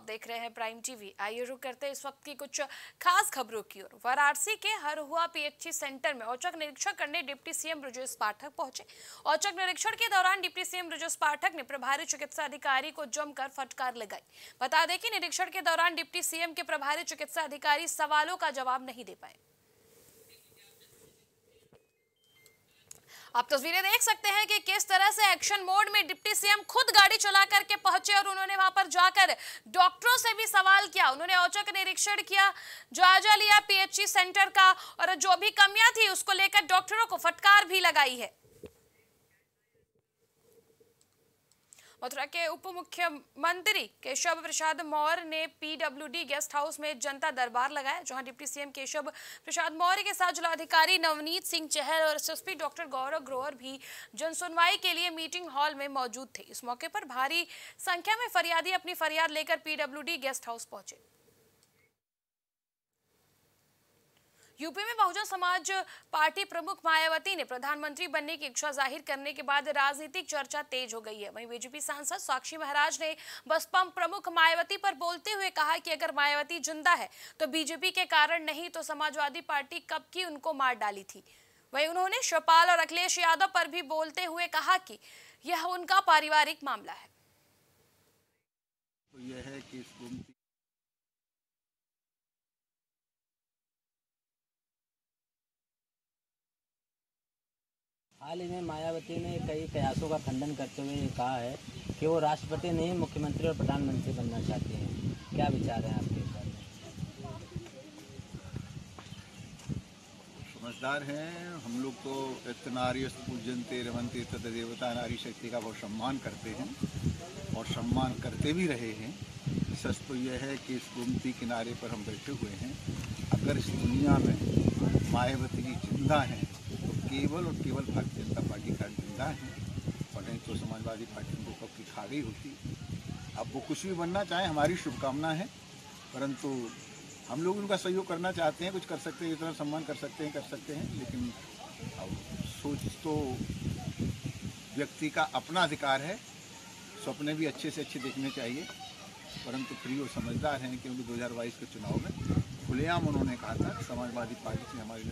आप देख रहे हैं प्राइम टीवी। आइए रुक करते हैं इस वक्त की कुछ खास खबरों की ओर। वाराणसी के हरहुआ पीएचसी सेंटर में औचक निरीक्षण करने डिप्टी सीएम ब्रजेश पाठक पहुँचे। औचक निरीक्षण के दौरान डिप्टी सीएम ब्रजेश पाठक ने प्रभारी चिकित्सा अधिकारी को जमकर फटकार लगाई। बता दें कि निरीक्षण के दौरान डिप्टी सीएम के प्रभारी चिकित्सा अधिकारी सवालों का जवाब नहीं दे पाए। आप तस्वीरें देख सकते हैं कि किस तरह से एक्शन मोड में डिप्टी सीएम खुद गाड़ी चला करके पहुँचे और उन्होंने वहाँ पर जाकर डॉक्टरों से भी सवाल किया। उन्होंने औचक निरीक्षण किया जायजा लिया पीएचसी सेंटर का और जो भी कमियाँ थी उसको लेकर डॉक्टरों को फटकार भी लगाई है। मथुरा के उप मुख्यमंत्री केशव प्रसाद मौर्य ने पीडब्ल्यूडी गेस्ट हाउस में जनता दरबार लगाया, जहाँ डिप्टी सीएम केशव प्रसाद मौर्य के साथ जिलाधिकारी नवनीत सिंह चहल और एसएसपी डॉक्टर गौरव ग्रोवर भी जनसुनवाई के लिए मीटिंग हॉल में मौजूद थे। इस मौके पर भारी संख्या में फरियादी अपनी फरियाद लेकर पीडब्ल्यूडी गेस्ट हाउस पहुँचे। यूपी में बहुजन समाज पार्टी प्रमुख मायावती ने प्रधानमंत्री बनने की इच्छा ज़ाहिर करने के बाद राजनीतिक चर्चा तेज हो गई है। वहीं बीजेपी सांसद साक्षी महाराज ने बसपा प्रमुख मायावती पर बोलते हुए कहा कि अगर मायावती ज़िंदा है तो बीजेपी के कारण नहीं तो समाजवादी पार्टी कब की उनको मार डाली थी? वहीं उन्होंने शिवपाल और अखिलेश यादव पर भी बोलते हुए कहा कि यह उनका पारिवारिक मामला है। तो यह है कि हाल ही में मायावती ने कई प्रयासों का खंडन करते हुए कहा है कि वो राष्ट्रपति नहीं, मुख्यमंत्री और प्रधानमंत्री बनना चाहती हैं। क्या विचार हैं आपके में? समझदार हैं। हम लोग तो इतनार्य पूजनते रमनते तद देवता नारी शक्ति का बहुत सम्मान करते हैं और सम्मान करते भी रहे हैं। सच तो यह है कि इस गोमती किनारे पर हम बैठे हुए हैं। अगर इस दुनिया में मायावती जी ज़िंदा हैं केवल और केवल भारतीय जनता पार्टी का ज़िंदा है। और नहीं तो समाजवादी पार्टी उनको कब की खा गई होती। अब वो कुछ भी बनना चाहे, हमारी शुभकामना है। परंतु हम लोग उनका सहयोग करना चाहते हैं, कुछ कर सकते हैं इतना सम्मान कर सकते हैं, कर सकते हैं। लेकिन अब सोच तो व्यक्ति का अपना अधिकार है। सपने भी अच्छे से अच्छे देखने चाहिए। परंतु फ्री और समझदार हैं, क्योंकि 2022 के चुनाव में खुलेआम उन्होंने कहा था, समाजवादी पार्टी से हमारी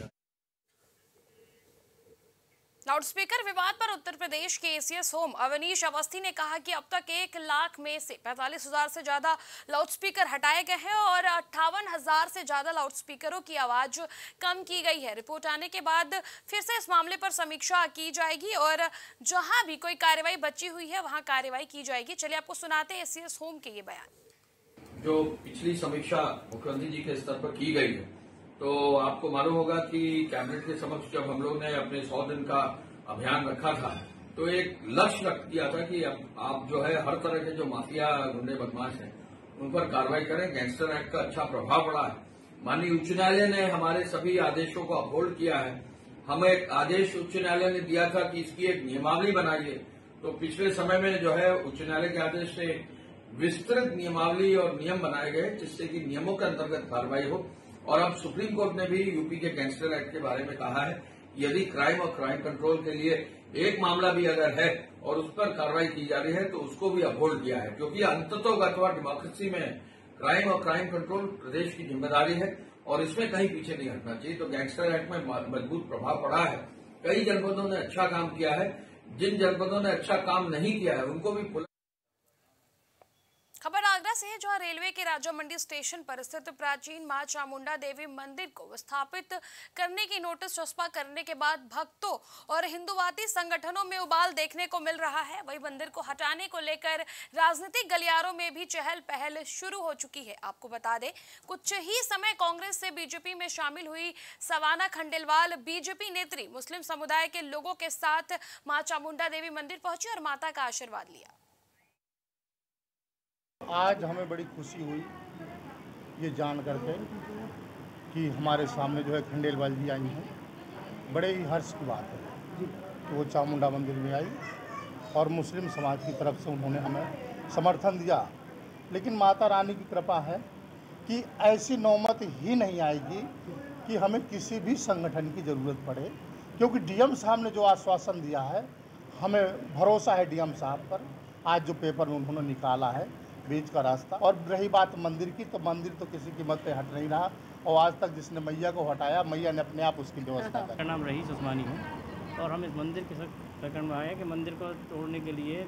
लाउडस्पीकर विवाद पर उत्तर प्रदेश के एसीएस होम अवनीश अवस्थी ने कहा कि अब तक एक लाख में से पैंतालीस हज़ार से ज़्यादा लाउडस्पीकर हटाए गए हैं और अट्ठावन हज़ार से ज़्यादा लाउडस्पीकरों की आवाज़ कम की गई है। रिपोर्ट आने के बाद फिर से इस मामले पर समीक्षा की जाएगी और जहाँ भी कोई कार्रवाई बची हुई है, वहाँ कार्रवाई की जाएगी। चलिए आपको सुनाते हैं एसीएस होम के ये बयान। जो पिछली समीक्षा मुख्यमंत्री जी के स्तर पर की गई है तो आपको मालूम होगा कि कैबिनेट के समक्ष जब हम लोग ने अपने सौ दिन का अभियान रखा था तो एक लक्ष्य रख दिया था कि आप जो है, हर तरह के जो माफिया गुंडे बदमाश हैं, उन पर कार्रवाई करें। गैंगस्टर एक्ट का अच्छा प्रभाव पड़ा है। माननीय उच्च न्यायालय ने हमारे सभी आदेशों को अपहोल्ड किया है। हमें एक आदेश उच्च न्यायालय ने दिया था कि इसकी एक नियमावली बनाइए। तो पिछले समय में जो है, उच्च न्यायालय के आदेश से विस्तृत नियमावली और नियम बनाए गए, जिससे कि नियमों के अंतर्गत कार्रवाई हो। और अब सुप्रीम कोर्ट ने भी यूपी के गैंगस्टर एक्ट के बारे में कहा है यदि क्राइम और क्राइम कंट्रोल के लिए एक मामला भी अगर है और उस पर कार्रवाई की जा रही है तो उसको भी अपहोल्ड किया है क्योंकि अंततोगतवा डेमोक्रेसी में क्राइम और क्राइम कंट्रोल प्रदेश की ज़िम्मेदारी है और इसमें कहीं पीछे नहीं हटना चाहिए। तो गैंगस्टर एक्ट में मज़बूत प्रभाव पड़ा है। कई जनपदों ने अच्छा काम किया है, जिन जनपदों ने अच्छा काम नहीं किया है, उनको भी से जहाँ रेलवे के राजा मंडी स्टेशन पर स्थित प्राचीन माँ चामुंडा देवी मंदिर को विस्थापित करने की नोटिस चस्पा करने के बाद भक्तों और हिंदुवादी संगठनों में उबाल देखने को मिल रहा है। वही मंदिर को हटाने को लेकर राजनीतिक गलियारों में भी चहल पहल शुरू हो चुकी है। आपको बता दें, कुछ ही समय कांग्रेस से बीजेपी में शामिल हुई सवाना खंडेलवाल, बीजेपी नेत्री मुस्लिम समुदाय के लोगों के साथ माँ चामुंडा देवी मंदिर पहुँची और माता का आशीर्वाद लिया। आज हमें बड़ी खुशी हुई ये जान करके कि हमारे सामने जो है खंडेलवाल जी आई हैं। बड़े ही हर्ष की बात है कि वो चामुंडा मंदिर में आई और मुस्लिम समाज की तरफ़ से उन्होंने हमें समर्थन दिया। लेकिन माता रानी की कृपा है कि ऐसी नौमत ही नहीं आएगी कि हमें किसी भी संगठन की ज़रूरत पड़े, क्योंकि डीएम साहब ने जो आश्वासन दिया है, हमें भरोसा है डीएम साहब पर। आज जो पेपर में उन्होंने निकाला है बीच का रास्ता। और रही बात मंदिर की तो मंदिर तो किसी कीमत पे हट नहीं रहा। और आज तक जिसने मैया को हटाया, मैया ने अपने आप उसकी व्यवस्था मेरा नाम रहीस उस्मानी है। और हम इस मंदिर के प्रकरण में आए कि मंदिर को तोड़ने के लिए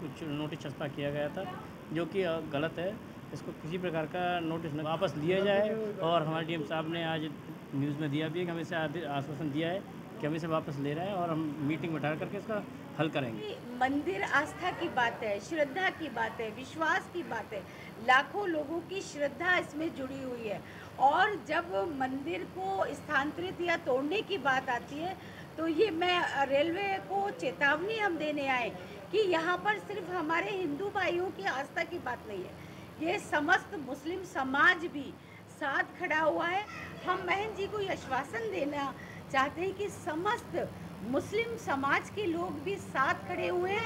कुछ नोटिस छपा किया गया था, जो कि गलत है। इसको किसी प्रकार का नोटिस वापस लिया जाए। और हमारे डीएम साहब ने आज न्यूज़ में दिया भी है कि हमें इसे आश्वासन दिया है कि हम इसे वापस ले रहे हैं और हम मीटिंग बैठा करके इसका हल करेंगे। मंदिर आस्था की बात है, श्रद्धा की बात है, विश्वास की बात है। लाखों लोगों की श्रद्धा इसमें जुड़ी हुई है। और जब मंदिर को स्थानांतरित या तोड़ने की बात आती है तो ये मैं, रेलवे को चेतावनी हम देने आए कि यहाँ पर सिर्फ़ हमारे हिंदू भाइयों की आस्था की बात नहीं है। ये समस्त मुस्लिम समाज भी साथ खड़ा हुआ है। हम बहन जी को आश्वासन देना चाहते हैं कि समस्त मुस्लिम समाज के लोग भी साथ खड़े हुए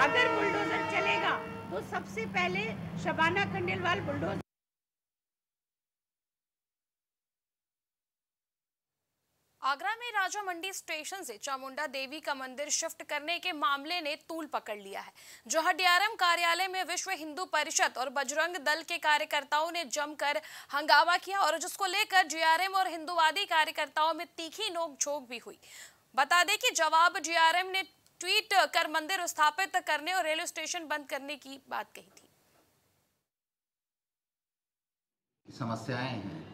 अगर बुलडोजर चलेगा तो सबसे पहले शबाना खंडेलवाल बुलडोजर आगरा में राजा मंडी स्टेशन से चामुंडा देवी का मंदिर शिफ्ट करने के मामले ने तूल पकड़ लिया है। जहाँ डीआरएम कार्यालय में विश्व हिंदू परिषद और बजरंग दल के कार्यकर्ताओं ने जमकर हंगामा किया और जिसको लेकर जीआरएम और हिंदूवादी कार्यकर्ताओं में तीखी नोकझोंक भी हुई। बता दें कि जवाब जीआरएम ने ट्वीट कर मंदिर स्थापित करने और रेलवे स्टेशन बंद करने की बात कही थी। समस्याएँ हैं।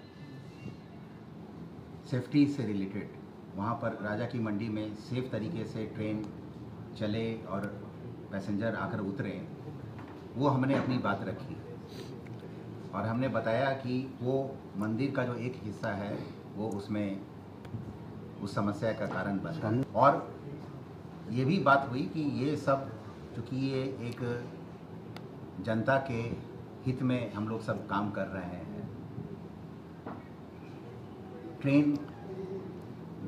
सेफ्टी से रिलेटेड। वहाँ पर राजा की मंडी में सेफ़ तरीके से ट्रेन चले और पैसेंजर आकर उतरे, वो हमने अपनी बात रखी। और हमने बताया कि वो मंदिर का जो एक हिस्सा है, वो उसमें उस समस्या का कारण बना और ये भी बात हुई कि ये सब चूँकि ये एक जनता के हित में हम लोग सब काम कर रहे हैं। ट्रेन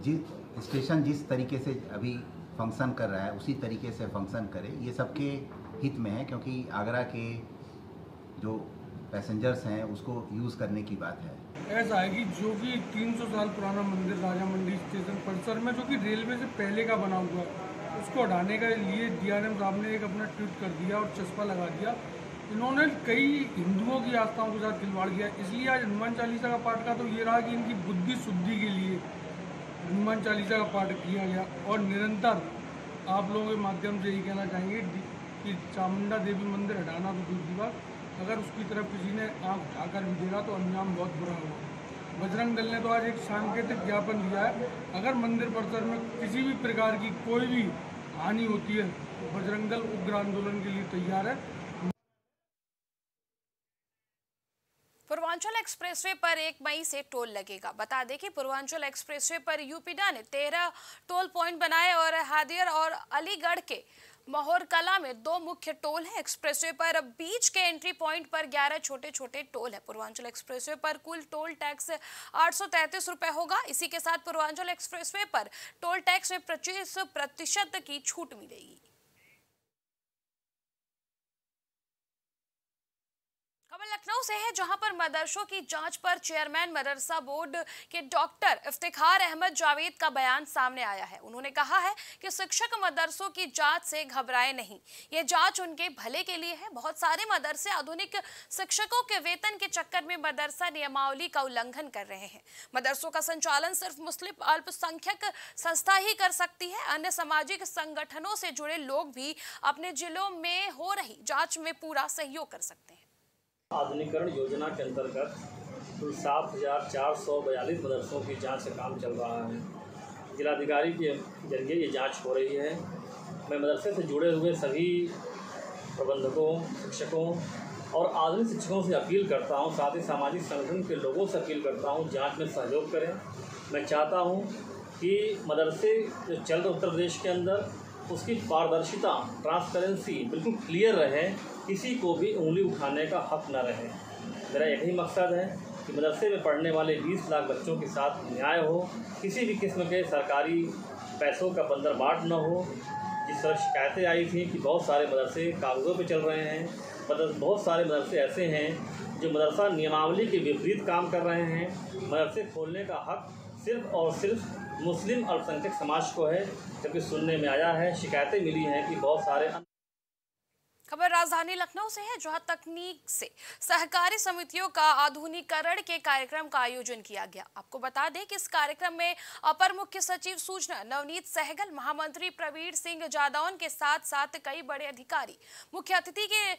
जिस स्टेशन जिस तरीके से अभी फ़ंक्शन कर रहा है उसी तरीके से फ़ंक्शन करे। ये सबके हित में है क्योंकि आगरा के जो पैसेंजर्स हैं, उसको यूज़ करने की बात है। ऐसा है कि जो कि 300 साल पुराना मंदिर राजा मंडी स्टेशन परिसर में, जो कि रेलवे से पहले का बना हुआ है, उसको हटाने के लिए डीआरएम साहब ने एक अपना ट्वीट कर दिया और चस्पा लगा दिया। इन्होंने कई हिंदुओं की आस्थाओं के साथ खिलवाड़ किया। इसलिए आज हनुमान चालीसा का पाठ का तो ये रहा कि इनकी बुद्धि शुद्धि के लिए हनुमान चालीसा का पाठ किया गया। और निरंतर आप लोगों के माध्यम से यही कहना चाहेंगे कि चामुंडा देवी मंदिर हटाना तो दूसरी बात। अगर उसकी तरफ़ किसी ने आँख उठाकर भी देगा तो अंजाम बहुत बुरा होगा बजरंग दल ने तो आज एक सांकेतिक ज्ञापन दिया है। अगर मंदिर परिसर में किसी भी प्रकार की कोई भी हानि होती है तो बजरंग दल उग्र आंदोलन के लिए तैयार है। पूर्वांचल एक्सप्रेसवे पर एक मई से टोल लगेगा। बता दें कि पूर्वांचल एक्सप्रेसवे पर यूपीडा ने तेरह टोल पॉइंट बनाए और हादियर और अलीगढ़ के महोर कला में दो मुख्य टोल हैं एक्सप्रेसवे पर। बीच के एंट्री पॉइंट पर 11 छोटे छोटे टोल है। पूर्वांचल एक्सप्रेसवे पर कुल टोल टैक्स आठ सौ तैंतीस रुपए होगा। इसी के साथ पूर्वांचल एक्सप्रेसवे पर टोल टैक्स में पच्चीस प्रतिशत की छूट मिलेगी खबर लखनऊ से है, जहाँ पर मदरसों की जाँच पर चेयरमैन मदरसा बोर्ड के डॉक्टर इफ्तिखार अहमद जावेद का बयान सामने आया है। उन्होंने कहा है कि शिक्षक मदरसों की जाँच से घबराए नहीं। ये जाँच उनके भले के लिए है। बहुत सारे मदरसे आधुनिक शिक्षकों के वेतन के चक्कर में मदरसा नियमावली का उल्लंघन कर रहे हैं। मदरसों का संचालन सिर्फ़ मुस्लिम अल्पसंख्यक संस्था ही कर सकती है। अन्य सामाजिक संगठनों से जुड़े लोग भी अपने जिलों में हो रही जाँच में पूरा सहयोग कर सकते हैं। आधुनिकरण योजना के अंतर्गत कुल सात हज़ार चार सौ बयालीस मदरसों की जाँच का काम चल रहा है। जिलाधिकारी के ज़रिए ये जाँच हो रही है। मैं मदरसे से जुड़े हुए सभी प्रबंधकों, शिक्षकों और आधुनिक शिक्षकों से अपील करता हूँ, साथ ही सामाजिक संगठन के लोगों से अपील करता हूँ, जाँच में सहयोग करें। मैं चाहता हूँ कि मदरसे जो चल रहे उत्तर प्रदेश के अंदर उसकी पारदर्शिता ट्रांसपेरेंसी बिल्कुल क्लियर रहे, किसी को भी उंगली उठाने का हक न रहे। मेरा यही मकसद है कि मदरसे में पढ़ने वाले 20 लाख बच्चों के साथ न्याय हो, किसी भी किस्म के सरकारी पैसों का बंदर बाट न हो। जिस तरह शिकायतें आई थी कि बहुत सारे मदरसे कागज़ों पर चल रहे हैं बहुत सारे मदरसे ऐसे हैं जो मदरसा नियमावली के विपरीत काम कर रहे हैं। मदरसे खोलने का हक सिर्फ़ और सिर्फ़ मुस्लिम अल्पसंख्यक समाज को है, जबकि सुनने में आया है, शिकायतें मिली हैं कि बहुत सारे खबर राजधानी लखनऊ से है जहाँ तकनीक से सहकारी समितियों का आधुनिकरण के कार्यक्रम का आयोजन किया गया। आपको बता दें कि इस कार्यक्रम में अपर मुख्य सचिव सूचना, नवनीत सहगल, महामंत्री प्रवीण सिंह जादौन के साथ साथ कई बड़े अधिकारी, मुख्य अतिथि के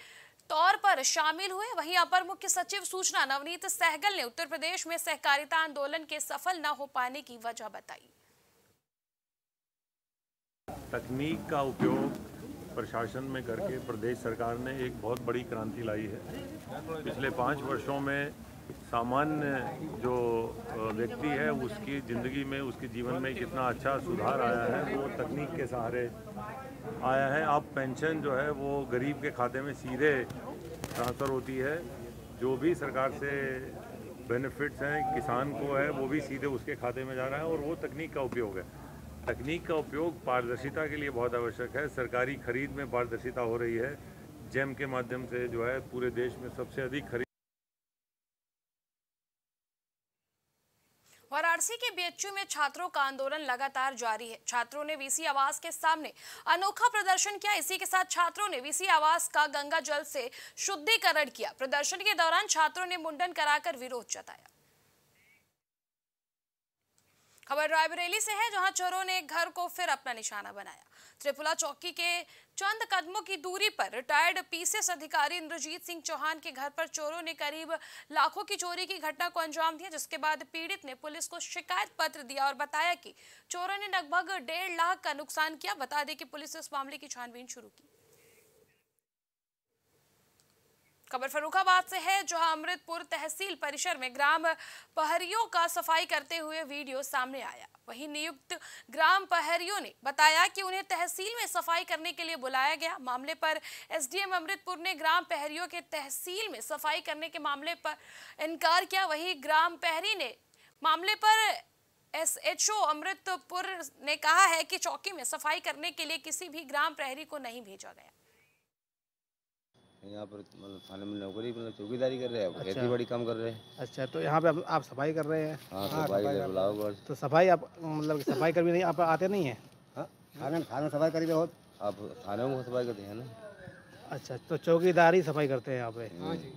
तौर पर शामिल हुए, वहीं अपर मुख्य सचिव सूचना नवनीत सहगल ने उत्तर प्रदेश में सहकारिता आंदोलन के सफल न हो पाने की वजह बताई। तकनीक का उपयोग प्रशासन में करके प्रदेश सरकार ने एक बहुत बड़ी क्रांति लाई है। पिछले पाँच वर्षों में सामान्य जो व्यक्ति है, उसकी ज़िंदगी में, उसके जीवन में कितना अच्छा सुधार आया है, वो तकनीक के सहारे आया है। अब पेंशन जो है, वो गरीब के खाते में सीधे ट्रांसफ़र होती है। जो भी सरकार से बेनिफिट्स हैं, किसान को है, वो भी सीधे उसके खाते में जा रहा है और वो तकनीक का उपयोग है। तकनीक का उपयोग पारदर्शिता के लिए बहुत आवश्यक है। सरकारी खरीद में पारदर्शिता हो रही है। जेम के माध्यम से जो है, पूरे देश में सबसे अधिक खरीद वाराणसी के बीएचयू में छात्रों का आंदोलन लगातार जारी है। छात्रों ने वीसी आवास के सामने अनोखा प्रदर्शन किया। इसी के साथ छात्रों ने वीसी आवास का गंगा जल से शुद्धिकरण किया। प्रदर्शन के दौरान छात्रों ने मुंडन कराकर विरोध जताया। खबर रायबरेली से है, जहाँ चोरों ने घर को फिर अपना निशाना बनाया। त्रिपुला चौकी के चंद कदमों की दूरी पर रिटायर्ड पीसीएस अधिकारी इंद्रजीत सिंह चौहान के घर पर चोरों ने करीब लाखों की चोरी की घटना को अंजाम दिया, जिसके बाद पीड़ित ने पुलिस को शिकायत पत्र दिया और बताया कि चोरों ने लगभग डेढ़ लाख का नुकसान किया। बता दें कि पुलिस ने इस मामले की छानबीन शुरू की। खबर फरुखाबाद से है, जहाँ अमृतपुर तहसील परिसर में ग्राम पहरियों का सफ़ाई करते हुए वीडियो सामने आया। वहीं नियुक्त ग्राम पहरियों ने बताया कि उन्हें तहसील में सफ़ाई करने के लिए बुलाया गया। मामले पर एसडीएम अमृतपुर ने ग्राम पहरियों के तहसील में सफ़ाई करने के मामले पर इनकार किया। वहीं ग्राम पहरी ने मामले पर एसएचओ अमृतपुर ने कहा है कि चौकी में सफ़ाई करने के लिए किसी भी ग्राम प्रहरी को नहीं भेजा गया। यहाँ पर मतलब थाने में नौकरी मतलब चौकीदारी कर रहे हैं अच्छा। खेती बाड़ी काम कर रहे हैं। अच्छा तो यहाँ पे आप, आप सफ़ाई कर रहे हैं? हाँ, हाँ सफ़ाई कर बुलाओ तो सफ़ाई आप मतलब सफ़ाई कर भी नहीं आप आते नहीं है? हाँ थाने थाने सफ़ाई करी बहुत। आप थाने में सफ़ाई करते हैं ना? अच्छा तो चौकीदारी सफ़ाई करते हैं यहाँ पे? हाँ जी।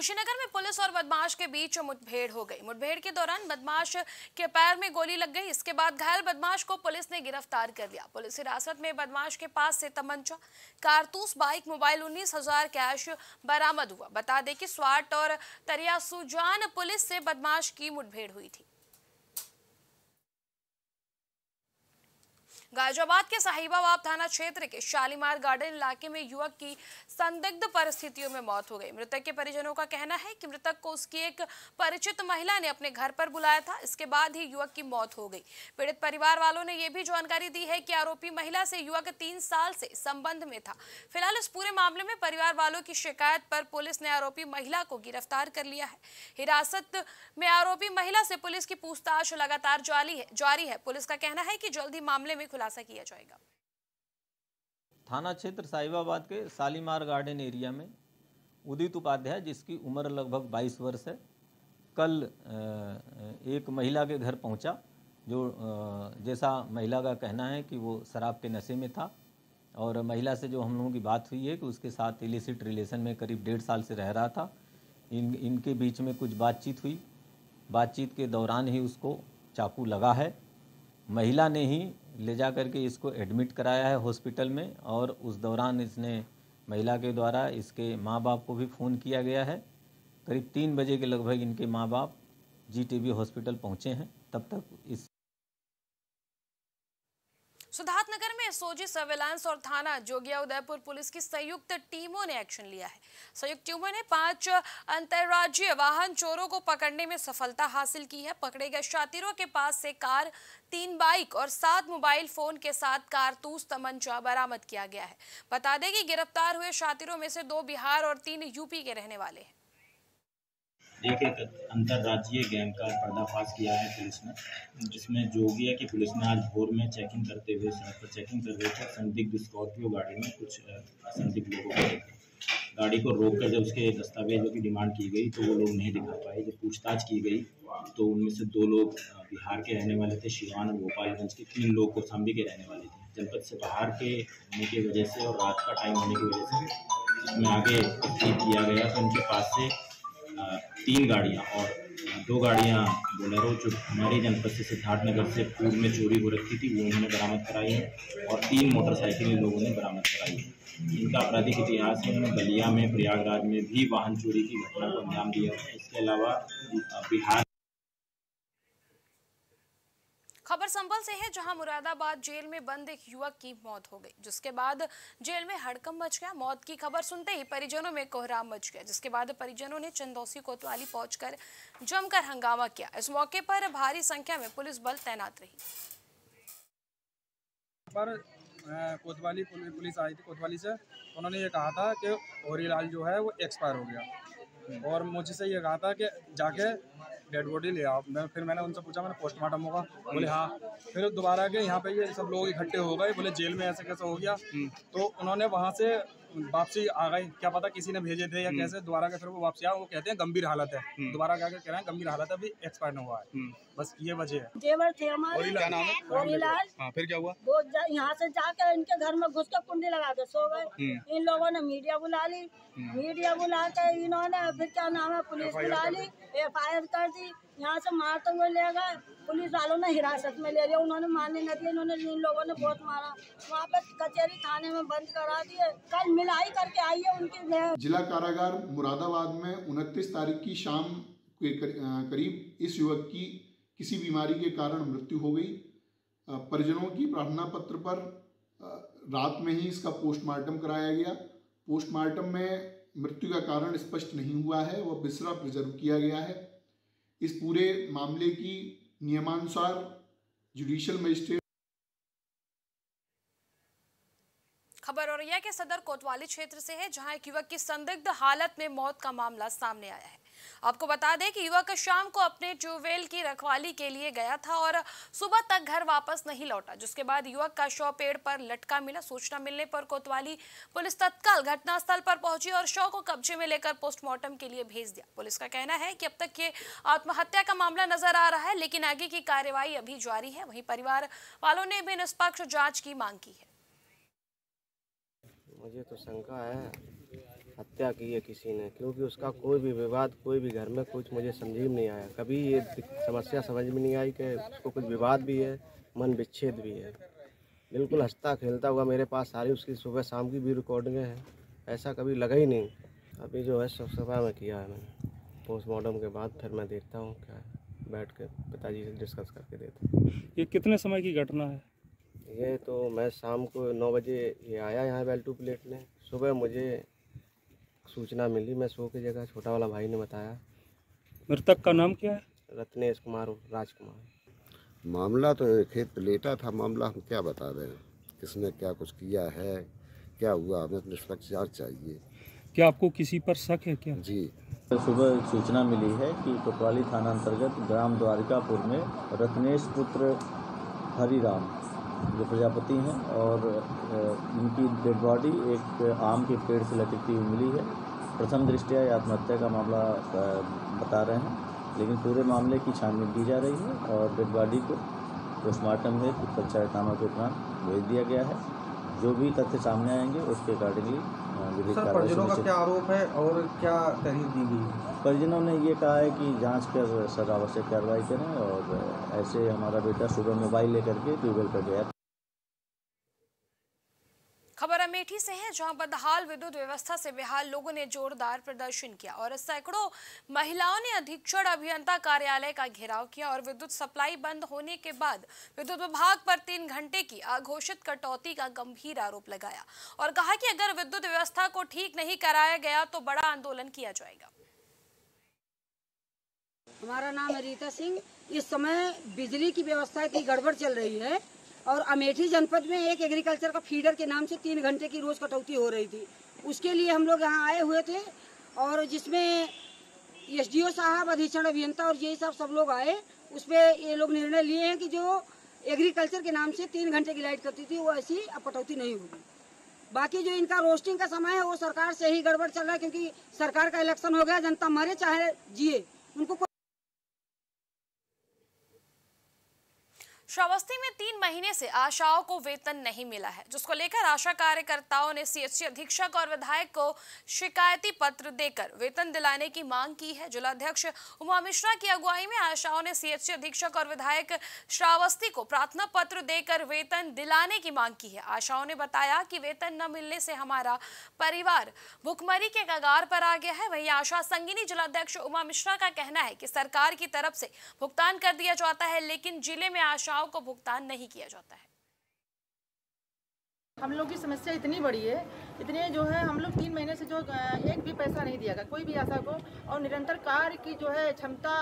कुशीनगर में पुलिस और बदमाश के बीच मुठभेड़ हो गई। मुठभेड़ के दौरान बदमाश के पैर में गोली लग गई। इसके बाद घायल बदमाश को पुलिस ने गिरफ़्तार कर लिया। पुलिस हिरासत में बदमाश के पास से तमंचा, कारतूस, बाइक, मोबाइल उन्नीस हज़ार कैश बरामद हुआ। बता दें कि स्वाट और तरियासुजान पुलिस से बदमाश की मुठभेड़ हुई थी। गाजियाबाद के साहिबाबाद थाना क्षेत्र के शालीमार गार्डन इलाके में युवक की संदिग्ध परिस्थितियों में मौत हो गई। मृतक के परिजनों का कहना है कि मृतक को उसकी एक परिचित महिला ने अपने घर पर बुलाया था। इसके बाद ही युवक की मौत हो गई। पीड़ित परिवार वालों ने यह भी जानकारी दी है कि आरोपी महिला से युवक तीन साल से संबंध में था। फ़िलहाल इस पूरे मामले में परिवार वालों की शिकायत पर पुलिस ने आरोपी महिला को गिरफ़्तार कर लिया है। हिरासत में आरोपी महिला से पुलिस की पूछताछ लगातार जारी है जारी है। पुलिस का कहना है कि जल्दी मामले में खुलासा किया जाएगा। थाना क्षेत्र साहिबाबाद के सालीमार गार्डन एरिया में उदित उपाध्याय, जिसकी उम्र लगभग 22 वर्ष है, कल एक महिला के घर पहुँचा, जो जैसा महिला का कहना है कि वो शराब के नशे में था, और महिला से जो हम लोगों की बात हुई है कि उसके साथ इलिसिट रिलेशन में करीब डेढ़ साल से रह रहा था। इन, इनके बीच में कुछ बातचीत हुई। बातचीत के दौरान ही उसको चाकू लगा है। महिला ने ही ले जा करके इसको एडमिट कराया है हॉस्पिटल में और उस दौरान इसने महिला के द्वारा इसके माँ बाप को भी फ़ोन किया गया है। करीब तीन बजे के लगभग इनके माँ बाप जीटीबी हॉस्पिटल पहुँचे हैं। तब तक इस सिद्धार्थनगर में एसओजी सर्वेलांस और थाना जोगिया उदयपुर पुलिस की संयुक्त टीमों ने एक्शन लिया है। संयुक्त टीमों ने पाँच अंतर्राज्यीय वाहन चोरों को पकड़ने में सफलता हासिल की है। पकड़े गए शातिरों के पास से कार, तीन बाइक और सात मोबाइल फ़ोन के साथ कारतूस तमंचा बरामद किया गया है। बता दें कि गिरफ़्तार हुए शातिरों में से दो बिहार और तीन यूपी के रहने वाले हैं। एक एक अंतर्राज्यीय गैंग का पर्दाफाश किया है पुलिस ने, जिसमें जोगिया की पुलिस ने आज भोर में चेकिंग करते हुए सड़क पर चेकिंग कर रहे थे संदिग्ध स्कॉर्पियो गाड़ी में कुछ संदिग्ध लोगों को गाड़ी को रोक कर जब उसके दस्तावेजों की डिमांड की गई तो वो लोग नहीं दिखा पाए। जब पूछताछ की गई तो उनमें से दो लोग बिहार के रहने वाले थे, शिवान और गोपालगंज के। तीन लोग कौसाम्बी के रहने वाले थे। जनपद से बाहर के होने की वजह से और रात का टाइम होने की वजह से इसमें आगे किया गया तो उनके पास से तीन गाड़ियाँ और दो गाड़ियाँ बोलेरो जो हमारे जनपद से सिद्धार्थनगर से पूर्व में चोरी हो रखी थी, वो उन्होंने बरामद कराई है और तीन मोटरसाइकिलें लोगों ने बरामद कराई है। इनका आपराधिक इतिहास है, बलिया में, प्रयागराज में भी वाहन चोरी की घटना को अंजाम दिया इसके अलावा बिहार खबर संभल से है जहाँ मुरादाबाद जेल में बंद एक युवक की मौत हो गई, जिसके बाद जेल में हड़कम मच गया। मौत की खबर सुनते ही परिजनों में कोहराम मच गया, जिसके बाद परिजनों ने चंदौसी कोतवाली पहुंचकर जमकर हंगामा किया। इस मौके पर भारी संख्या में पुलिस बल तैनात रही। पर कोतवाली पुलिस आई थी कोतवाली से। उन्होंने ये कहा था कि ओरीलाल जो है वो एक्सपायर हो गया। और मुझसे ये कहा था कि जाके डेड बॉडी ले आओ। मैं फिर मैंने उनसे पूछा मैंने पोस्टमार्टम होगा? बोले हाँ। फिर दोबारा के यहाँ पे ये सब लोग इकट्ठे हो गए बोले जेल में ऐसे कैसे हो गया? तो उन्होंने वहाँ से वापसी आ गई। क्या पता किसी ने भेजे थे या कैसे दोबारा के फिर वो वापसी आ वो कहते हैं गंभीर हालत है। दोबारा क्या कह रहे हैं गंभीर हालत अभी एक्सपायर हुआ है। बस ये वजह है। जेवर थे हमारे। क्या नाम है? हाँ फिर क्या हुआ? वो यहाँ से जाकर इनके घर में घुस कर कुंडी लगा के सो गए। इन लोगों ने मीडिया बुला ली। मीडिया बुला के इन्होंने फिर क्या नाम है पुलिस बुला ली। एफ़ आई आर कर दी। यहाँ से मारते हुए ले गए। पुलिस वालों ने हिरासत में ले लिया। उन्होंने मारने नहीं दिया इन्होंने इन लोगों ने बहुत मारा। वहाँ पे कचहरी थाने में बंद करा दिए। कल मिलाई करके आई है उनकी जिला कारागार मुरादाबाद में उनतीस तारीख की शाम के करीब इस युवक की किसी बीमारी के कारण मृत्यु हो गई। परिजनों की प्रार्थना पत्र पर रात में ही इसका पोस्टमार्टम कराया गया। पोस्टमार्टम में मृत्यु का कारण स्पष्ट नहीं हुआ है। वह बिसरा प्रिजर्व किया गया है। इस पूरे मामले की नियमानुसार जुडिशियल मजिस्ट्रेट खबर औरैया के सदर कोतवाली क्षेत्र से है, जहाँ एक युवक की संदिग्ध हालत में मौत का मामला सामने आया है। आपको बता दें कि युवक शाम को अपने ट्यूबवेल की रखवाली के लिए गया था और सुबह तक घर वापस नहीं लौटा, जिसके बाद युवक का शव पेड़ पर लटका मिला। सूचना मिलने पर कोतवाली पुलिस तत्काल घटनास्थल पर पहुँची और शव को कब्जे में लेकर पोस्टमार्टम के लिए भेज दिया। पुलिस का कहना है कि अब तक ये आत्महत्या का मामला नज़र आ रहा है, लेकिन आगे की कार्यवाही अभी जारी है। वहीं परिवार वालों ने भी निष्पक्ष जाँच की मांग की है। मुझे तो शंका है। हत्या की है किसी ने क्योंकि उसका कोई भी विवाद कोई भी घर में कुछ मुझे समझ में नहीं आया। कभी ये समस्या समझ में नहीं आई कि उसको कुछ विवाद भी है मन विच्छेद भी है। बिल्कुल हंसता खेलता हुआ मेरे पास सारी उसकी सुबह शाम की भी रिकॉर्डिंगें हैं। ऐसा कभी लगा ही नहीं। अभी जो है सब सफ़ा में किया है मैंने। पोस्टमार्टम के बाद फिर मैं देखता हूँ क्या बैठ के पिताजी से डिस्कस करके देता हूँ। ये कितने समय की घटना है? ये तो मैं शाम को नौ बजे ये आया यहाँ बेल टू प्लेट में। सुबह मुझे सूचना मिली। मैं सो की जगह छोटा वाला भाई ने बताया। मृतक का नाम क्या है? रत्नेश कुमार राजकुमार। मामला तो खेत प्लेटा था मामला हम क्या बता दें किसने क्या कुछ किया है? क्या हुआ? हमें निष्पक्ष जाँच चाहिए। क्या आपको किसी पर शक है क्या? जी। सुबह सूचना मिली है कि कोतवाली थाना अंतर्गत ग्राम द्वारिकापुर में रत्नेश पुत्र हरिराम जो प्रजापति हैं और इनकी डेड बॉडी एक आम के पेड़ से लटकती हुई मिली है। प्रथम दृष्टया आत्महत्या का मामला बता रहे हैं, लेकिन पूरे मामले की छानबीन की जा रही है और डेड बॉडी को पोस्टमार्टम में पंचायतनामा के उपरांत भेज दिया गया है। जो भी तथ्य सामने आएँगे, उसके अकॉर्डिंगली विधिक परिजनों का क्या आरोप है और क्या तहरीर दी गई परिजनों ने ये कहा है कि जाँच कर सर आवश्यक कार्रवाई करें और ऐसे हमारा बेटा सुबह मोबाइल लेकर के ट्यूबवेल पर गया खबर अमेठी से है, जहाँ बदहाल विद्युत व्यवस्था से बेहाल लोगों ने जोरदार प्रदर्शन किया और सैकड़ों महिलाओं ने अधीक्षण अभियंता कार्यालय का घेराव किया और विद्युत सप्लाई बंद होने के बाद विद्युत विभाग पर तीन घंटे की अघोषित कटौती का गंभीर आरोप लगाया और कहा कि अगर विद्युत व्यवस्था को ठीक नहीं कराया गया तो बड़ा आंदोलन किया जाएगा। हमारा नाम है रीता सिंह। इस समय बिजली की व्यवस्था की गड़बड़ चल रही है। और अमेठी जनपद में एक एग्रीकल्चर का फीडर के नाम से तीन घंटे की रोज कटौती हो रही थी। उसके लिए हम लोग यहाँ आए हुए थे और जिसमें एसडीओ साहब, अधीक्षण अभियंता और ये सब सब लोग आए उस पर ये लोग निर्णय लिए हैं कि जो एग्रीकल्चर के नाम से तीन घंटे की लाइट करती थी, वो ऐसी अब कटौती नहीं होगी। बाकी जो इनका रोस्टिंग का समय है, वो सरकार से ही गड़बड़ चल रहा है क्योंकि सरकार का इलेक्शन हो गया, जनता मरे चाहे जिए, उनको श्रावस्ती में तीन महीने से आशाओं को वेतन नहीं मिला है, जिसको लेकर आशा कार्यकर्ताओं ने सीएचसी अधीक्षक और विधायक को शिकायती पत्र देकर वेतन दिलाने की मांग की है। जिलाध्यक्ष उमा मिश्रा की अगुवाई में आशाओं ने सीएचसी अधीक्षक और विधायक श्रावस्ती को प्रार्थना पत्र देकर वेतन दिलाने की मांग की है। आशाओं ने बताया कि वेतन न मिलने से हमारा परिवार भुखमरी के कगार पर आ गया है। वही आशा संगिनी, जिलाध्यक्ष उमा मिश्रा का कहना है कि सरकार की तरफ़ से भुगतान कर दिया जाता है, लेकिन ज़िले में आशाओं को भुगतान नहीं किया जाता है। हम लोग की समस्या इतनी बड़ी है, इतने जो है, हम लोग तीन महीने से जो एक भी पैसा नहीं दिया गया, कोई भी आशा को, और निरंतर कार्य की जो है, क्षमता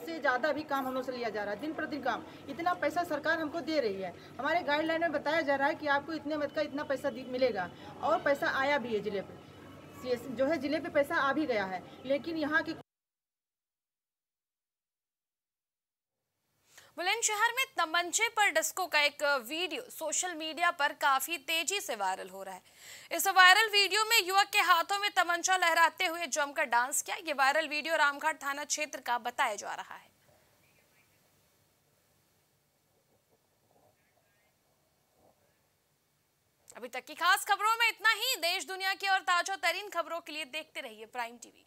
से ज़्यादा भी काम हम लोग से लिया जा रहा है, दिन प्रतिदिन काम। इतना पैसा सरकार हमको दे रही है। हमारे गाइडलाइन में बताया जा रहा है कि आपको इतने मत का इतना पैसा मिलेगा, और पैसा आया भी है ज़िले पे। जो है, ज़िले पे पैसा आ भी गया है, लेकिन यहाँ की बुलंदशहर में तमंचे पर डिस्को का एक वीडियो सोशल मीडिया पर काफ़ी तेज़ी से वायरल हो रहा है। इस वायरल वीडियो में युवक के हाथों में तमंचा लहराते हुए जमकर डांस किया। ये वायरल वीडियो रामघाट थाना क्षेत्र का बताया जा रहा है। अभी तक की खास खबरों में इतना ही। देश, दुनिया की और ताज़ा तरीन खबरों के लिए देखते रहिए प्राइम टीवी।